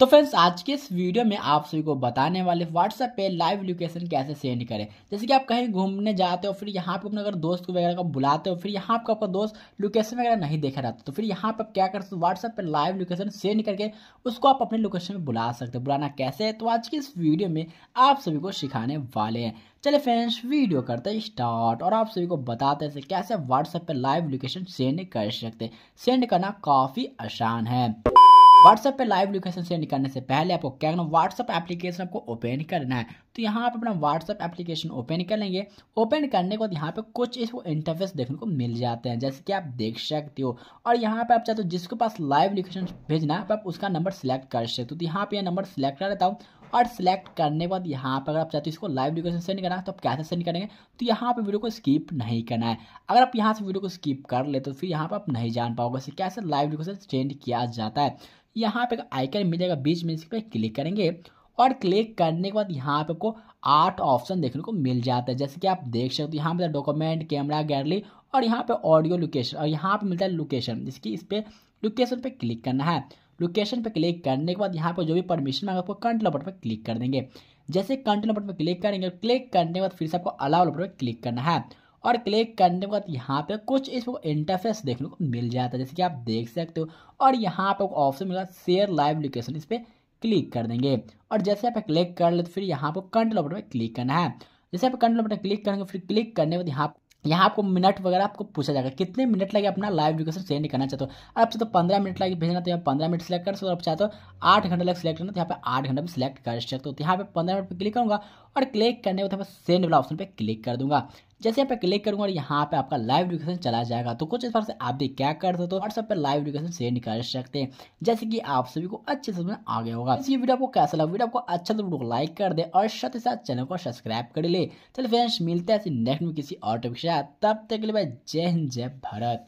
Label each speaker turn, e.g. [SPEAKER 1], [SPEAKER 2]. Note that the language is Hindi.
[SPEAKER 1] तो फ्रेंड्स आज के इस वीडियो में आप सभी को बताने वाले व्हाट्सएप पे लाइव लोकेशन कैसे सेंड करें। जैसे कि आप कहीं घूमने जाते हो, फिर यहाँ पे अपने अगर दोस्त वगैरह को बुलाते हो, फिर यहाँ पे आपका दोस्त लोकेशन वगैरह नहीं देखा रहता तो फिर यहाँ पे आप क्या कर सकते हो? व्हाट्सएप पे लाइव लोकेशन सेंड करके उसको आप अपने लोकेशन में बुला सकते हो। बुलाना कैसे है? तो आज की इस वीडियो में आप सभी को सिखाने वाले हैं। चले फ्रेंड्स वीडियो करते हैं स्टार्ट और आप सभी को बताते हैं कैसे व्हाट्सएप पे लाइव लोकेशन सेंड कर सकते सेंड करना काफ़ी आसान है। व्हाट्सएप पे लाइव लोकेशन सेंड करने से पहले आपको क्या करना व्हाट्सएप एप्लीकेशन आपको ओपन करना है। तो यहाँ पे अपना व्हाट्सएप एप्लीकेशन ओपन कर लेंगे। ओपन करने के बाद यहाँ पे कुछ इसको इंटरफेस देखने को मिल जाते हैं, जैसे कि आप देख सकते हो। और यहाँ पे आप चाहते हो जिसके पास लाइव लोकेशन भेजना है, आप उसका नंबर सिलेक्ट कर सकते हो। तो यहाँ पे नंबर सिलेक्ट कर लेता हूँ। और सिलेक्ट करने के बाद यहाँ पर अगर आप चाहते हो इसको लाइव लोकेशन सेंड करना है तो आप कैसे सेंड करेंगे? तो यहाँ पे वीडियो को स्किप नहीं करना है। अगर आप यहाँ से वीडियो को स्किप कर ले तो फिर यहाँ पर आप नहीं जान पाओगे कैसे लाइव लोकेशन सेंड किया जाता है। यहाँ पे आइकन मिलेगा बीच में इस पर क्लिक करेंगे और क्लिक करने के बाद यहाँ पे आपको आठ ऑप्शन देखने को मिल जाता है। जैसे कि आप देख सकते हो, यहाँ पे डॉक्यूमेंट कैमरा गैलरी और यहाँ पे ऑडियो लोकेशन और यहाँ पे मिलता है लोकेशन जिसकी इस पर लोकेशन पे क्लिक करना है। लोकेशन पे क्लिक करने के बाद यहाँ पे जो भी परमिशन मांगा, आपको कंट्रोल बटन पर क्लिक कर देंगे। जैसे कंट्रोल बटन पर क्लिक करेंगे क्लिक करने के बाद फिर से आपको अलाउ बटन पर क्लिक करना है। और क्लिक करने के बाद यहाँ पे कुछ इसको इंटरफेस देखने को मिल जाता है, जैसे कि आप देख सकते हो। और यहाँ पे ऑप्शन मिला शेयर लाइव लोकेशन इस पर क्लिक कर देंगे। और जैसे आप क्लिक कर ले तो फिर यहाँ पे कंट्रोल बटन पर क्लिक करना है। जैसे आप कंट्रोल बटन क्लिक करेंगे, फिर क्लिक करने के बाद यहाँ यहाँ आपको मिनट वगैरह आपको पूछा जाएगा, कितने मिनट लगे अपना लाइव लोकेशन सेंड करना चाहते हो। आप चाहते हो पंद्रह मिनट लगे भेजना तो यहाँ पंद्रह मिनट सेलेक्ट कर सकते हो। आप चाहते हो आठ घंटे लगे सिलेक्ट करना तो यहाँ पे आठ घंटे भी सिलेक्ट कर सकते हो। तो यहाँ पे पंद्रह मिनट पर क्लिक करूँगा और क्लिक करने के बाद सेंड वाला ऑप्शन पर क्लिक कर दूँगा। जैसे यहाँ पे क्लिक करूँगा और यहाँ पे आपका लाइव लोकेशन चला जाएगा। तो कुछ इस बार से आप भी क्या कर सकते हो व्हाट्सएप पर लाइव लोकेशन सेंड कर सकते हैं। जैसे कि आप सभी को अच्छे से समझ आ गया होगा। ये वीडियो आपको कैसा लगा? वीडियो आपको अच्छा तो लाइक कर दे और साथ ही साथ चैनल को सब्सक्राइब कर ले। चलिए फ्रेंड्स मिलते हैं नेक्स्ट में किसी और टॉपिक से तब तक के लिए भाई, जय हिंद, जय भारत।